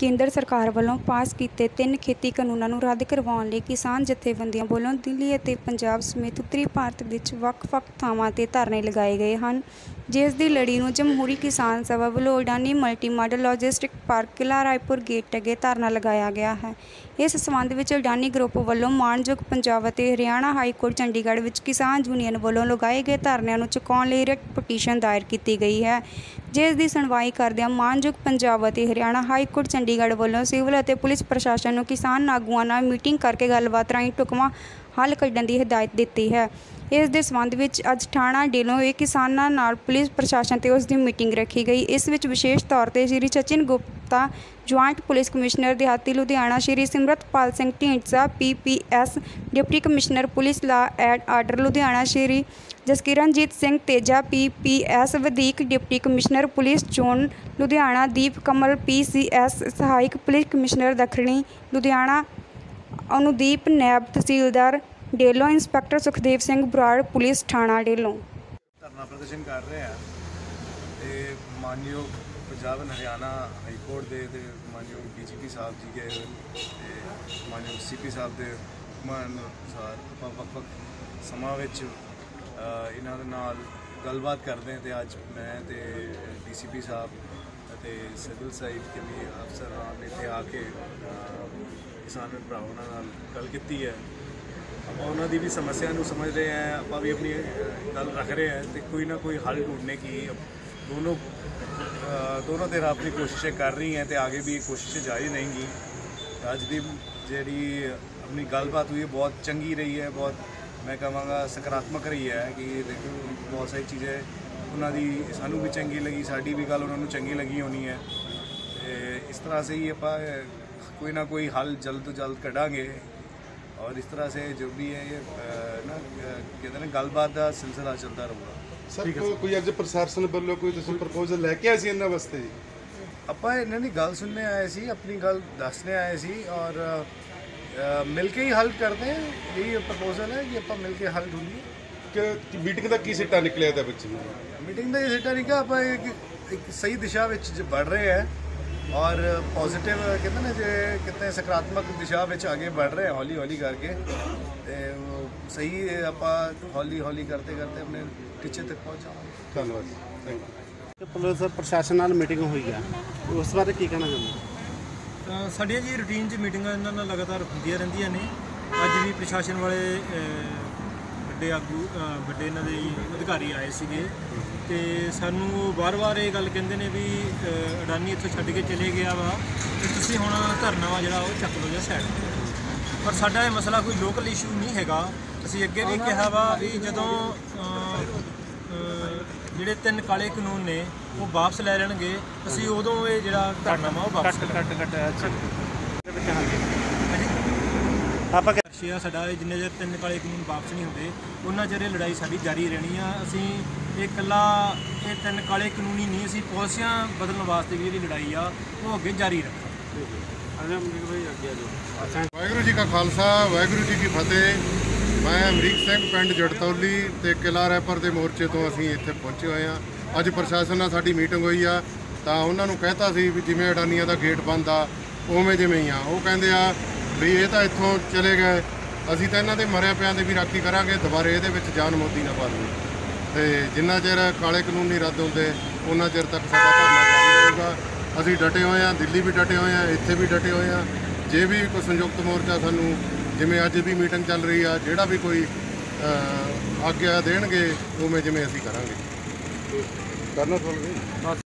ਕੇਂਦਰ ਸਰਕਾਰ ਵੱਲੋਂ ਪਾਸ ਕੀਤੇ ਤਿੰਨ ਖੇਤੀ ਕਾਨੂੰਨਾਂ ਨੂੰ ਰੱਦ ਕਰਵਾਉਣ ਲਈ ਕਿਸਾਨ ਜਥੇਬੰਦੀਆਂ ਵੱਲੋਂ ਦਿੱਲੀ ਅਤੇ ਪੰਜਾਬ ਸਮੇਤ ਉੱਤਰੀ ਭਾਰਤ ਵਿੱਚ ਵੱਖ-ਵੱਖ ਥਾਵਾਂ 'ਤੇ ਧਰਨੇ ਲਗਾਏ ਗਏ ਹਨ, ਜਿਸ ਦੀ ਲੜੀ ਨੂੰ ਜਮਹੂਰੀ ਕਿਸਾਨ ਸਭਾ ਵੱਲੋਂ Adani multi modal logistic park Qila Raipur gate ਅੱਗੇ ਧਰਨਾ ਲਗਾਇਆ ਗਿਆ ਹੈ। ਇਸ ਸੰਬੰਧ ਵਿੱਚ ਉਡਾਨੀ ਗਰੁੱਪ ਵੱਲੋਂ ਮਾਣਯੋਗ ਪੰਜਾਬ ਅਤੇ ਹਰਿਆਣਾ ਹਾਈ ਕੋਰਟ ਚੰਡੀਗੜ੍ਹ ਵਿੱਚ ਕਿਸਾਨ ਯੂਨੀਅਨ ਵੱਲੋਂ ਲਗਾਏ ਗਏ ਧਰਨਿਆਂ ਨੂੰ ਚੁਕਾਉਣ ਲਈ ਰਿਟ ਪਟੀਸ਼ਨ ਦਾਇਰ ਕੀਤੀ ਗਈ ਹੈ। ਜਿਸ ਦੀ ਸੁਣਵਾਈ ਕਰਦਿਆਂ ਮਾਨਯੋਗ ਪੰਜਾਬ ਅਤੇ ਹਰਿਆਣਾ ਹਾਈ ਕੋਰਟ ਚੰਡੀਗੜ੍ਹ ਵੱਲੋਂ ਸਿਵਲ ਅਤੇ ਪੁਲਿਸ ਪ੍ਰਸ਼ਾਸਨ ਨੂੰ ਕਿਸਾਨ ਆਗੂਆਂ ਨਾਲ ਮੀਟਿੰਗ ਕਰਕੇ ਗੱਲਬਾਤ ਰਾਹੀਂ ਢੁਕਵਾਂ ਹੱਲ ਕੱਢਣ ਦੀ ਹਦਾਇਤ ਦਿੱਤੀ ਹੈ। ਇਸ ਦੇ ਸੰਬੰਧ ਵਿੱਚ ਅੱਜ ਥਾਣਾ ਡੇਲੋਂ ਇਹ ਕਿਸਾਨਾਂ ਨਾਲ ਪੁਲਿਸ ਪ੍ਰਸ਼ਾਸਨ ਤੇ ਉਸ ਦੀ ਮੀਟਿੰਗ ਰੱਖੀ ਗਈ। ਇਸ ਵਿੱਚ ਵਿਸ਼ੇਸ਼ ਤੌਰ ਤੇ Shri Sachin Gupta, joint police commissioner ਦਿਹਾਤੀ Ludhiana, Shri Simratpal Singh Dhindsa PPS deputy commissioner police law and order Ludhiana, Shri Jaskiranjit Singh Teja PPS ਵਧੀਕ deputy commissioner police zone Ludhiana, Deep Kamal PCS ਸਹਾਇਕ police commissioner ਦੱਖਣੀ ਲੁਧਿਆਣਾ, ਅਨੁਦੀਪ ਨੈਬ ਤਹਿਸੀਲਦਾਰ Dehlon inspector Sukhdev Singh Brar, police ਥਾਣਾ ਡੇਲੋਂ। ਧਰਨਾ ਪ੍ਰਦਰਸ਼ਨ ਕਰ ਰਹੇ ਆ ਤੇ ਮਾਨਯੋਗ Punjab and Haryana high court ਦੇ ਤੇ ਮਾਨਯੋਗ ਡੀਜੀਪੀ ਸਾਹਿਬ ਜੀ ਗਏ ਹੋਏ ਨੇ ਤੇ ਮਾਨਯੋਗ ਸੀਪੀ ਸਾਹਿਬ ਦੇ ਹੁਕਮਾਂ ਅਨੁਸਾਰ ਆਪਾਂ ਵੱਖ ਵੱਖ ਸਮਾਂ ਵਿੱਚ ਇਹਨਾਂ ਦੇ ਨਾਲ ਗੱਲਬਾਤ ਕਰਦੇ ਹਾਂ ਤੇ ਅੱਜ ਮੈਂ ਤੇ ਡੀਸੀਪੀ ਸਾਹਿਬ ਅਤੇ ਸਿਵਲ ਸਾਈਡ ਦੇ ਵੀ ਅਫਸਰਾਂ ਨੇ ਇੱਥੇ ਆ ਕੇ ਕਿਸਾਨ ਭਰਾਵਾਂ ਨਾਲ ਗੱਲ ਕੀਤੀ ਹੈ। ਆਪਾਂ ਉਹਨਾਂ ਦੀ ਵੀ ਸਮੱਸਿਆ ਨੂੰ ਸਮਝ ਰਹੇ ਹਾਂ, ਆਪਾਂ ਵੀ ਆਪਣੀ ਗੱਲ ਰੱਖ ਰਹੇ ਹਾਂ ਤੇ ਕੋਈ ਨਾ ਕੋਈ ਹੱਲ ਢੂੰਡਨੇ ਕੀ ਦੋਨੋਂ ਦੋਨੋਂ ਤੇ ਆਪਣੀ ਕੋਸ਼ਿਸ਼ ਕਰ ਰਹੀ ਹੈ ਤੇ ਆਗੇ ਵੀ ਕੋਸ਼ਿਸ਼ ਜਾਰੀ ਰਹੇਗੀ। ਅੱਜ ਦੀ ਜਿਹੜੀ ਆਪਣੀ ਗੱਲਬਾਤ ਹੋਈ ਹੈ, ਬਹੁਤ ਚੰਗੀ ਰਹੀ ਹੈ, ਬਹੁਤ ਮੈਂ ਕਹਾਂਗਾ ਸਕਾਰਾਤਮਕ ਰਹੀ ਹੈ ਕਿ ਦੇਖੋ, ਬਹੁਤ ਸਾਰੀ ਚੀਜ਼ਾਂ ਉਹਨਾਂ ਦੀ ਸਾਨੂੰ ਵੀ ਚੰਗੀ ਲੱਗੀ, ਸਾਡੀ ਵੀ ਗੱਲ ਉਹਨਾਂ ਨੂੰ ਚੰਗੀ ਲੱਗੀ ਹੋਣੀ ਹੈ। ਇਸ ਤਰ੍ਹਾਂ ਸੇ ਹੀ ਆਪਾਂ ਕੋਈ ਨਾ ਕੋਈ ਹੱਲ ਜਲਦ ਤੋਂ ਜਲਦ ਕਢਾਂਗੇ। ਔਰ ਇਸ ਤਰ੍ਹਾਂ से जो भी है ये ना कहते हैं ਗੱਲਬਾਤ ਦਾ ਸਿਲਸਿਲਾ ਚੱਲਦਾ ਰਹੂਗਾ। ਸਰ ਕੋਈ ਅੱਜ ਪ੍ਰਸ਼ਾਸਨ ਵੱਲੋਂ ਕੋਈ ਤੁਸੀਂ ਪ੍ਰਪੋਜ਼ਲ ਲੈ ਕੇ ਆਏ ਸੀ ਇਹਨਾਂ ਵਾਸਤੇ ਜੀ? ਆਪਾਂ ਇਹਨਾਂ ਦੀ ਗੱਲ ਸੁਣਨੇ ਆਏ ਸੀ ਆਪਣੀ ਗੱਲ ਦੱਸਨੇ ਆਏ ਸੀ ਔਰ ਮਿਲ ਕੇ ਹੀ ਹੱਲ ਕਰਦੇ ਹਾਂ। ਇਹ ਪ੍ਰਪੋਜ਼ਲ ਹੈ ਕਿ ਆਪਾਂ ਮਿਲ ਕੇ ਹੱਲ ਢੂੰਢੀਏ। ਕਿ ਮੀਟਿੰਗ ਦਾ ਕੀ ਸਿੱਟਾ ਨਿਕਲਿਆ ਤਾਂ ਬੱਚੇ ਮੀਟਿੰਗ ਦਾ ਇਹ ਸਿੱਟਾ ਨਿਕਲਿਆ ਆਪਾਂ ਇੱਕ ਸਹੀ ਦਿਸ਼ਾ ਵਿੱਚ ਵੱਧ ਰਹੇ ਆ ਔਰ ਪੋਜ਼ਿਟਿਵ ਕਹਿੰਦੇ ਨੇ ਜੇ ਕਿਤੇ ਸਕਾਰਾਤਮਕ ਦਿਸ਼ਾ ਵਿੱਚ ਅੱਗੇ ਵੱਧ ਰਹੇ ਹੌਲੀ ਹੌਲੀ ਕਰਕੇ ਤੇ ਸਹੀ ਆਪਾਂ ਹੌਲੀ ਹੌਲੀ ਕਰਤੇ ਕਰਤੇ ਆਪਣੇ ਟੀਚੇ ਤੱਕ ਪਹੁੰਚਾਵਾਂਗੇ। ਧੰਨਵਾਦ ਜੀ ਥੈਂਕ ਯੂ ਪੁਲਿਸ ਪ੍ਰਸ਼ਾਸਨ ਨਾਲ ਮੀਟਿੰਗ ਹੋਈ ਆ। ਉਸ ਬਾਰੇ ਕੀ ਕਹਿਣਾ ਚਾਹੁੰਦੇ ਤਾਂ ਸਾਡੀਆਂ ਜੀ ਰੂਟੀਨ 'ਚ ਮੀਟਿੰਗਾਂ ਇਹਨਾਂ ਨਾਲ ਲਗਾਤਾਰ ਹੁੰਦੀਆਂ ਰਹਿੰਦੀਆਂ ਨੇ। ਅੱਜ ਵੀ ਪ੍ਰਸ਼ਾਸਨ ਵਾਲੇ ਵੱਡੇ ਆਗੂ ਵੱਡੇ ਇਹਨਾਂ ਦੇ ਅਧਿਕਾਰੀ ਆਏ ਸੀਗੇ। ਤੇ ਸਾਨੂੰ ਵਾਰ-ਵਾਰ ਇਹ ਗੱਲ ਕਹਿੰਦੇ ਨੇ ਵੀ ਅਡਾਨੀ ਇੱਥੋਂ ਛੱਡ ਕੇ ਚਲੇ ਗਿਆ ਵਾ ਤੇ ਤੁਸੀਂ ਹੁਣ ਧਰਨਾ ਵਾ ਜਿਹੜਾ ਉਹ ਚੱਕ ਲਓ ਜਾਂ ਸਾਈਡ ਪਰ ਸਾਡਾ ਇਹ ਮਸਲਾ ਕੋਈ ਲੋਕਲ ਇਸ਼ੂ ਨਹੀਂ ਹੈਗਾ। ਅਸੀਂ ਅੱਗੇ ਵੀ ਕਿਹਾ ਵਾ ਵੀ ਜਦੋਂ ਜਿਹੜੇ ਤਿੰਨ ਕਾਲੇ ਕਾਨੂੰਨ ਨੇ ਉਹ ਵਾਪਸ ਲੈ ਲੈਣਗੇ ਅਸੀਂ ਉਦੋਂ ਇਹ ਜਿਹੜਾ ਧਰਨਾ ਵਾ ਉਹ ਵਾਪਸ ਕੱਟ ਕੱਟ ਕੱਟ ਅੱਛਾ। ਆਪਾਂ ਕਹਿ- ਸ਼ਿਆ ਸਾਡਾ ਇਹ ਜਿੰਨੇ ਚਿਰ ਤਿੰਨ ਕਾਲੇ ਕਾਨੂੰਨ ਵਾਪਸ ਨਹੀਂ ਹੁੰਦੇ ਉਹਨਾਂ ਚਿਰ ਇਹ ਲੜਾਈ ਸਾਡੀ ਜਾਰੀ ਰਹਿਣੀ ਆ। ਅਸੀਂ ਇਹ ਇਕੱਲਾ ਇਹ ਤਿੰਨ ਕਾਲੇ ਕਾਨੂੰਨੀ ਨਹੀਂ ਅਸੀਂ ਪਾਲਿਸੀਆਂ ਬਦਲਣ ਵਾਸਤੇ ਵੀ ਜਿਹੜੀ ਲੜਾਈ ਆ ਉਹ ਅੱਗੇ ਜਾਰੀ ਰੱਖਾਂਗੇ। ਅਜਾ ਮੁੰਡੇ ਭਾਈ ਅੱਗੇ ਆ ਜਾਓ। ਅੱਛਾ। ਵਾਹਿਗੁਰੂ ਜੀ ਕਾ ਖਾਲਸਾ ਵਾਹਿਗੁਰੂ ਜੀ ਕੀ ਫਤਿਹ। ਮੈਂ ਅਮਰੀਕ ਸਿੰਘ ਪਿੰਡ ਜੜਤੌਲੀ ਤੇ ਕਿਲਾ ਰੈਪਰ ਦੇ ਮੋਰਚੇ ਤੋਂ ਅਸੀਂ ਇੱਥੇ ਪਹੁੰਚੇ ਹੋਏ ਹਾਂ। ਅੱਜ ਪ੍ਰਸ਼ਾਸਨ ਨਾਲ ਸਾਡੀ ਮੀਟਿੰਗ ਹੋਈ ਆ ਤਾਂ ਉਹਨਾਂ ਨੂੰ ਕਹਿਤਾ ਸੀ ਵੀ ਜਿਵੇਂ ਅਡਾਨੀਆਂ ਦਾ ਗੇਟ ਬੰਦ ਆ ਉਵੇਂ ਜਿਵੇਂ ਹੀ ਆ। ਉਹ ਕਹਿੰਦੇ ਆ ਵੀ ਇਹ ਤਾਂ ਇੱਥੋਂ ਚਲੇ ਗਏ। ਅਸੀਂ ਤਾਂ ਇਹਨਾਂ ਦੇ ਮਰਿਆ ਪਿਆਂ ਦੇ ਵੀ ਰਾਖੀ ਕਰਾਂਗੇ, ਦੁਬਾਰੇ ਇਹਦੇ ਵਿੱਚ ਜਾਨ ਮੋਦੀ ਨਾ ਪਾ ਦੇਵੇ ਤੇ ਜਿੰਨਾ ਚਿਰ ਕਾਲੇ ਕਾਨੂੰਨ ਨਹੀਂ ਰੱਦ ਹੁੰਦੇ, ਉਹਨਾਂ ਚਿਰ ਤੱਕ ਸਾਡਾ ਧਰਨਾ ਜਾਰੀ ਰਹੇਗਾ। ਅਸੀਂ ਡਟੇ ਹੋਏ ਹਾਂ, ਦਿੱਲੀ ਵੀ ਡਟੇ ਹੋਏ ਹਾਂ, ਇੱਥੇ ਵੀ ਡਟੇ ਹੋਏ ਹਾਂ। ਜੇ ਵੀ ਕੋਈ ਸੰਯੁਕਤ ਮੋਰਚਾ ਸਾਨੂੰ, ਜਿਵੇਂ ਅੱਜ ਵੀ ਮੀਟਿੰਗ ਚੱਲ ਰਹੀ ਆ, ਜਿਹੜਾ ਵੀ ਕੋਈ ਆਗਿਆ ਦੇਣਗੇ, ਉਵੇਂ ਜਿਵੇਂ ਅਸੀਂ ਕਰਾਂਗੇ। ਕਰਨਾ ਤੁਹਾਨੂੰ